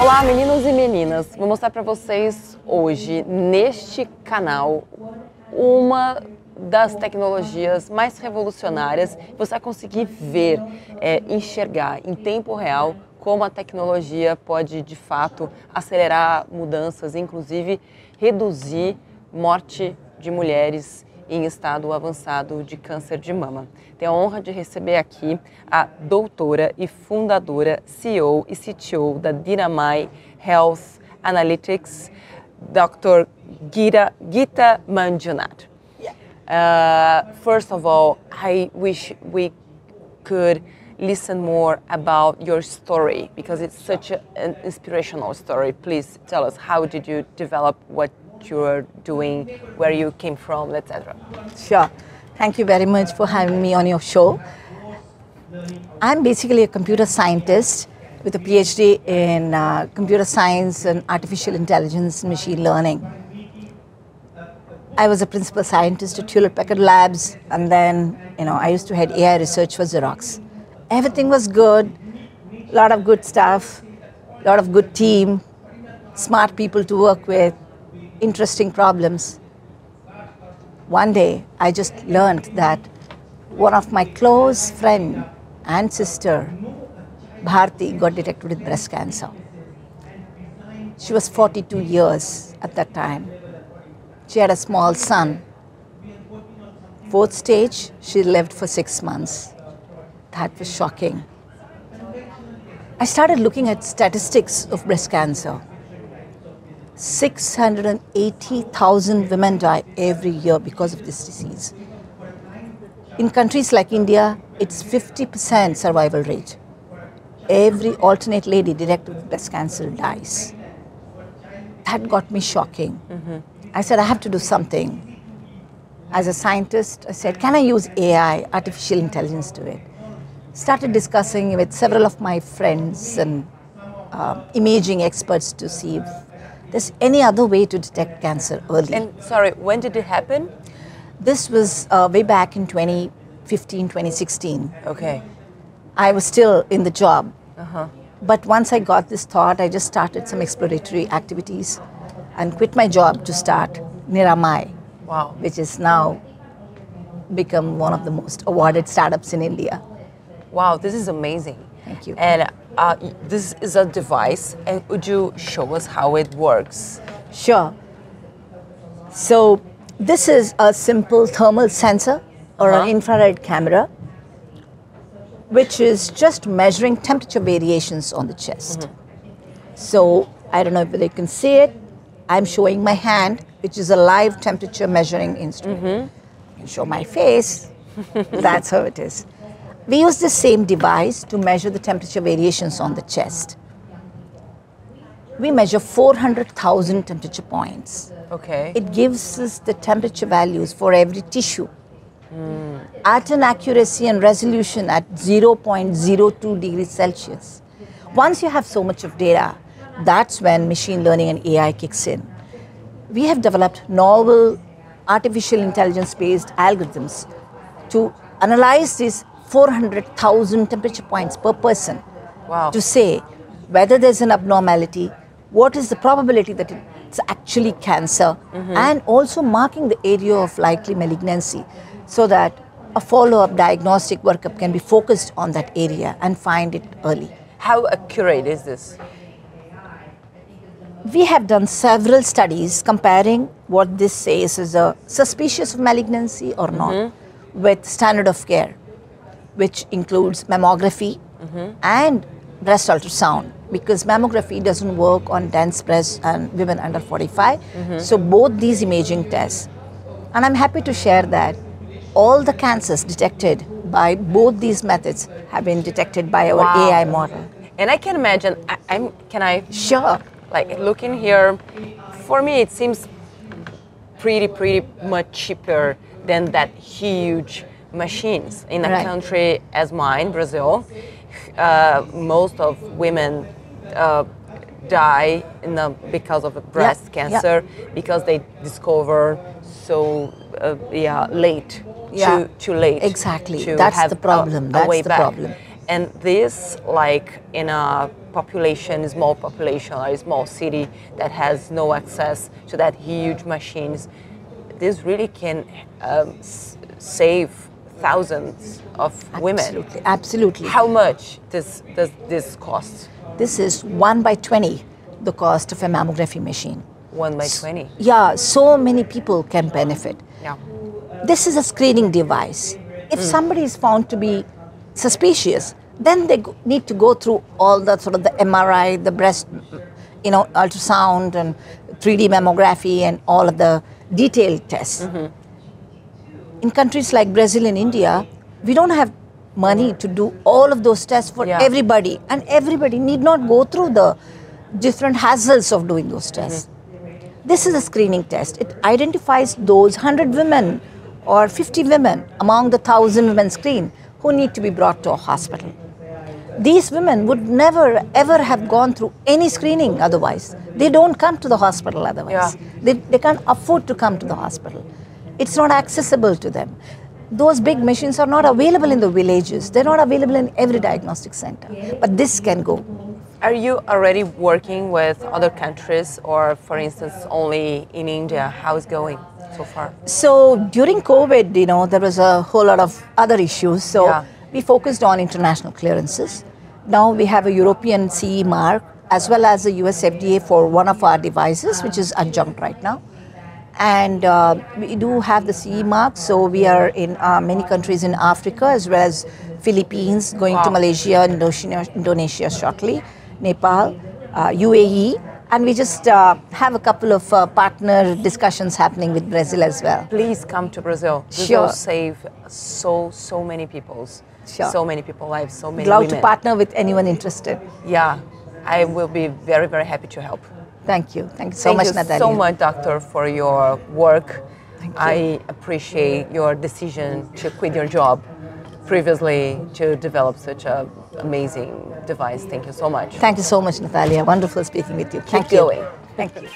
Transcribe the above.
Olá, meninos e meninas. Vou mostrar para vocês hoje neste canal uma das tecnologias mais revolucionárias. Você vai conseguir ver, é, enxergar em tempo real como a tecnologia pode de fato acelerar mudanças, inclusive reduzir morte de mulheres em estado avançado de câncer de mama. Tenho a honra de receber aqui a doutora e fundadora, CEO e CTO da Dynamai Health Analytics, Dr. Gita, Gita Manjunath. Uh, first of all, I wish we could listen more about your story because it's such a, an inspirational story. Please tell us how did you develop what you're doing, where you came from, etc. Sure. Thank you very much for having me on your show. I'm basically a computer scientist with a PhD in uh, computer science and artificial intelligence and machine learning. I was a principal scientist at Hewlett Packard Labs, and then you know I used to head AI research for Xerox. Everything was good, a lot of good stuff, a lot of good team, smart people to work with, interesting problems. One day, I just learned that one of my close friend and sister, Bharti, got detected with breast cancer. She was 42 years at that time. She had a small son. Fourth stage, she lived for six months. That was shocking. I started looking at statistics of breast cancer. 680,000 women die every year because of this disease. In countries like India, it's 50% survival rate. Every alternate lady detected with breast cancer dies. That got me shocking. Mm-hmm. I said, I have to do something. As a scientist, I said, can I use AI, artificial intelligence, to it? Started discussing with several of my friends and uh, imaging experts to see if there's any other way to detect cancer early. And sorry, when did it happen? This was uh, way back in 2015, 2016. Okay. I was still in the job. Uh-huh. But once I got this thought, I just started some exploratory activities and quit my job to start Niramai, wow. which is now become one of the most awarded startups in India. Wow, this is amazing. Thank you. And uh, this is a device, and would you show us how it works? Sure. So this is a simple thermal sensor or uh-huh. an infrared camera, which is just measuring temperature variations on the chest. Mm-hmm. So I don't know if they can see it. I'm showing my hand, which is a live temperature measuring instrument. Mm-hmm. I can show my face. That's how it is. We use the same device to measure the temperature variations on the chest. We measure 400,000 temperature points. Okay. It gives us the temperature values for every tissue mm. at an accuracy and resolution at 0.02 degrees Celsius. Once you have so much of data, that's when machine learning and AI kicks in. We have developed novel artificial intelligence based algorithms to analyze these 400,000 temperature points per person wow. to say whether there's an abnormality, what is the probability that it's actually cancer, mm-hmm. and also marking the area of likely malignancy so that a follow up diagnostic workup can be focused on that area and find it early. How accurate is this? We have done several studies comparing what this says is a suspicious of malignancy or not mm-hmm. with standard of care which includes mammography mm-hmm. and breast ultrasound because mammography doesn't work on dense breasts and women under 45. Mm-hmm. So both these imaging tests. And I'm happy to share that all the cancers detected by both these methods have been detected by our wow. AI model. And I can imagine, I, am can I? Sure. Like looking here, for me it seems pretty, pretty much cheaper than that huge machines in a right. country as mine, Brazil. Uh, most of women uh, die the, because of breast yeah. cancer yeah. because they discover so uh, yeah late yeah. too too late exactly to that's the problem a, a that's the back. problem and this like in a population, small population, or a small city that has no access to that huge machines, this really can um, s- save thousands of women. Absolutely, absolutely. How much does, does this cost? This is 1 by 20 the cost of a mammography machine. One by 20. Yeah, so many people can benefit. Yeah. This is a screening device. If mm. somebody is found to be suspicious, then they need to go through all the sort of the MRI, the breast, mm, you know, ultrasound and 3D mammography and all of the detailed tests. Mm-hmm. In countries like Brazil and India, we don't have money to do all of those tests for Yeah. everybody, and everybody need not go through the different hassles of doing those tests. This is a screening test. It identifies those 100 women or 50 women among the 1,000 women screened who need to be brought to a hospital. These women would never ever have gone through any screening otherwise. They don't come to the hospital otherwise. Yeah. They, they can't afford to come to the hospital. It's not accessible to them. Those big machines are not available in the villages. They're not available in every diagnostic center. But this can go. Are you already working with other countries or, for instance, only in India? How is going so far? So during COVID, you know, there was a whole lot of other issues. So Yeah. we focused on international clearances. Now we have a European CE mark as well as a US FDA for one of our devices, which is adjunct right now. And uh, we do have the CE mark, so we are in uh, many countries in Africa as well as Philippines, going to Wow. Malaysia, Indonesia, Indonesia shortly, Nepal, uh, UAE, and we just uh, have a couple of uh, partner discussions happening with Brazil as well. Please come to Brazil. This Sure. save so, so many people's, Sure. so many people lives, so many Glad to partner with anyone interested. Yeah, I will be very, very happy to help. Thank you. Thank you so Thank much, you Nathalia. so much, doctor, for your work. Thank you. I appreciate your decision to quit your job previously to develop such an amazing device. Thank you so much. Thank you so much, Nathalia. Wonderful speaking with you. Thank you. going. Thank you.